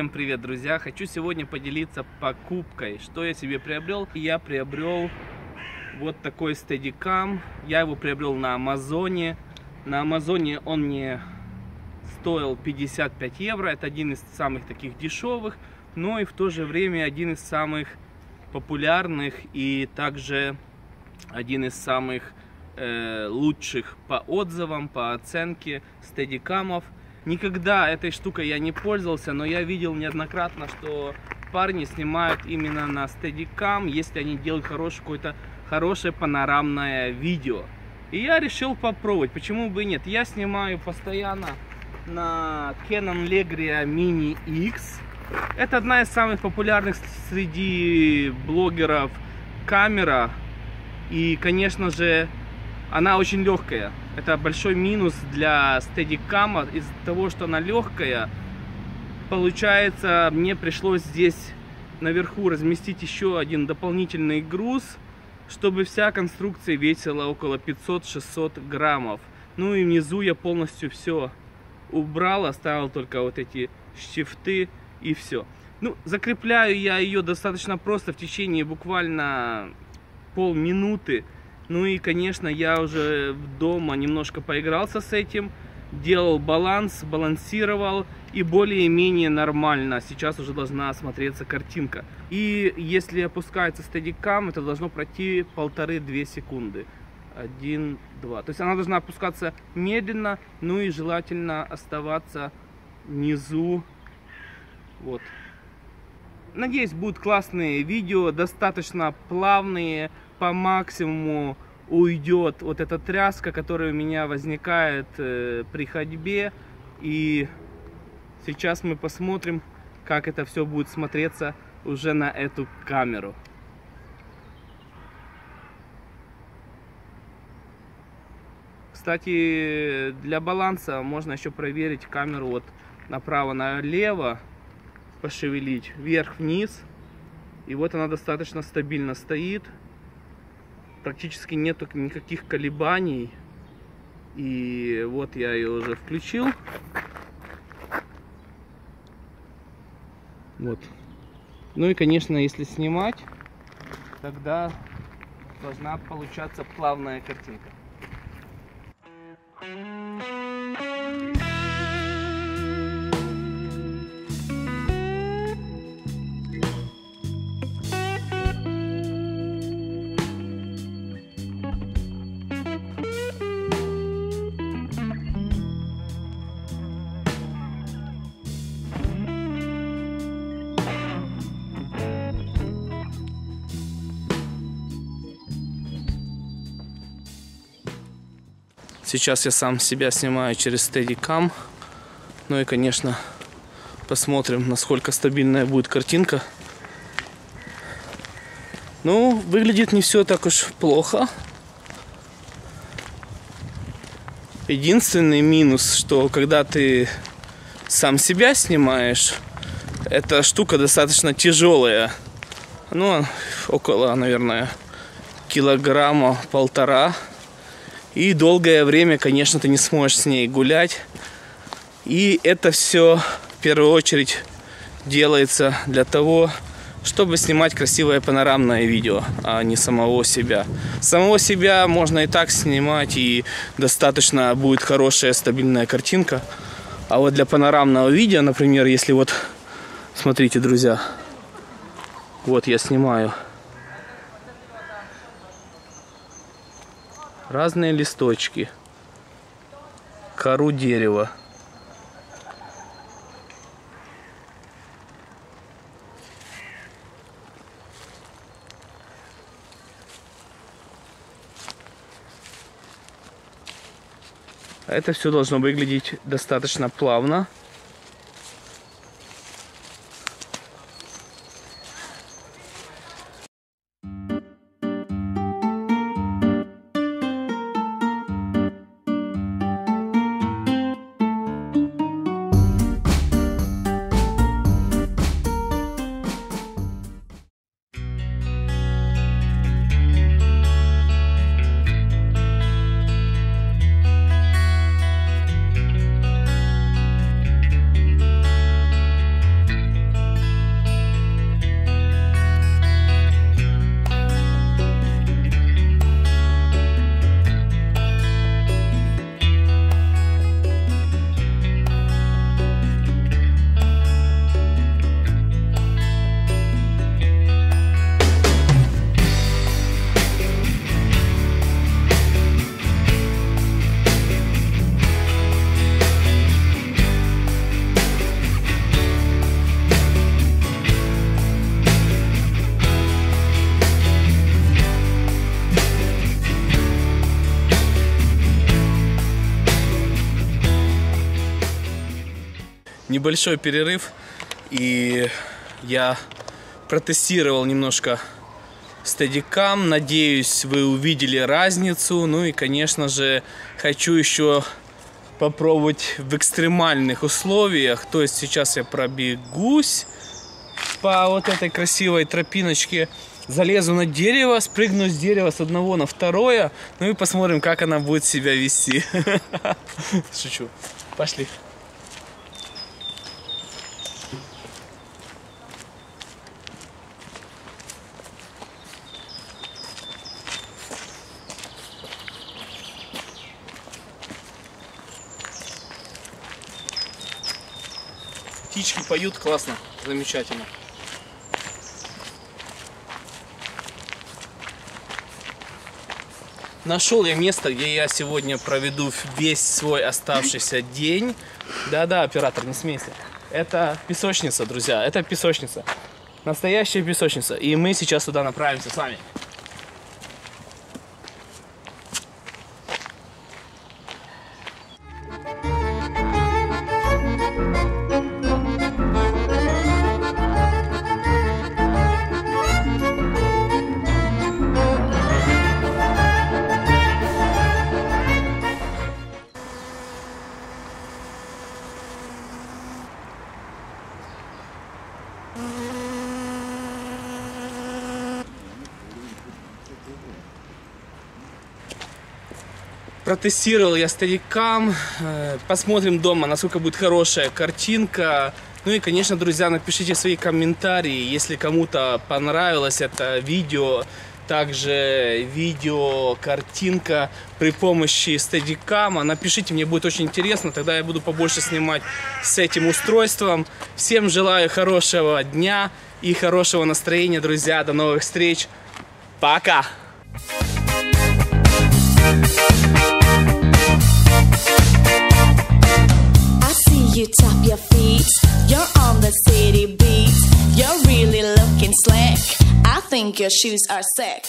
Всем привет, друзья! Хочу сегодня поделиться покупкой. Что я себе приобрел? Я приобрел вот такой стедикам. Я его приобрел на Амазоне. На Амазоне он мне стоил 55 евро. Это один из самых таких дешевых, но и в то же время один из самых популярных и также один из самых э, лучших по отзывам, по оценке стедикамов. Никогда этой штукой я не пользовался, но я видел неоднократно, что парни снимают именно на Steadicam, если они делают хорошее какое-то хорошее панорамное видео. И я решил попробовать, почему бы и нет. Я снимаю постоянно на Canon Legria Mini X. Это одна из самых популярных среди блогеров камера. И, конечно же, она очень легкая. Это большой минус для Steadicam. Из-за того, что она легкая, получается, мне пришлось здесь наверху разместить еще один дополнительный груз, чтобы вся конструкция весила около 500-600 граммов. Ну и внизу я полностью все убрал, оставил только вот эти щифты и все. Ну, закрепляю я ее достаточно просто в течение буквально полминуты. Ну и, конечно, я уже дома немножко поигрался с этим, делал баланс, балансировал и более-менее нормально. Сейчас уже должна смотреться картинка. И если опускается стадикам, это должно пройти полторы-две секунды. Один, два. То есть она должна опускаться медленно, ну и желательно оставаться внизу. Вот. Надеюсь, будут классные видео, достаточно плавные, по максимуму уйдет вот эта тряска, которая у меня возникает э, при ходьбе. И сейчас мы посмотрим, как это все будет смотреться уже на эту камеру. Кстати, для баланса можно еще проверить камеру вот направо-налево, пошевелить вверх-вниз. И вот она достаточно стабильно стоит практически нету никаких колебаний. И вот я ее уже включил. Вот. Ну и, конечно, если снимать, тогда должна получаться плавная картинка. Сейчас я сам себя снимаю через Steadicam. Ну и, конечно, посмотрим, насколько стабильная будет картинка. Ну, выглядит не все так уж плохо. Единственный минус, что когда ты сам себя снимаешь, эта штука достаточно тяжелая. Ну, около, наверное, килограмма полтора. И долгое время, конечно, ты не сможешь с ней гулять. И это все в первую очередь делается для того, чтобы снимать красивое панорамное видео, а не самого себя. Самого себя можно и так снимать, и достаточно будет хорошая стабильная картинка. А вот для панорамного видео, например, если вот, смотрите, друзья, вот я снимаю разные листочки, кору дерева. Это все должно выглядеть достаточно плавно. Небольшой перерыв. И я протестировал немножко стадикам. Надеюсь, вы увидели разницу. Ну и, конечно же, хочу еще попробовать в экстремальных условиях. То есть сейчас я пробегусь по вот этой красивой тропиночке. Залезу на дерево, спрыгну с дерева с одного на второе. Ну и посмотрим, как она будет себя вести. Шучу. Пошли. Птички поют классно, замечательно. Нашел я место, где я сегодня проведу весь свой оставшийся день. Да-да, оператор, не смейся. Это песочница, друзья, это песочница. Настоящая песочница. И мы сейчас туда направимся с вами. Протестировал я старикам. Э, посмотрим дома, насколько будет хорошая картинка. Ну и, конечно, друзья, напишите свои комментарии, если кому-то понравилось это видео. Также видео, картинка при помощи стадикама. Напишите, мне будет очень интересно, тогда я буду побольше снимать с этим устройством. Всем желаю хорошего дня и хорошего настроения, друзья. До новых встреч. Пока! you tap your feet. You're on the city beat. You're really looking slick. I think your shoes are sick.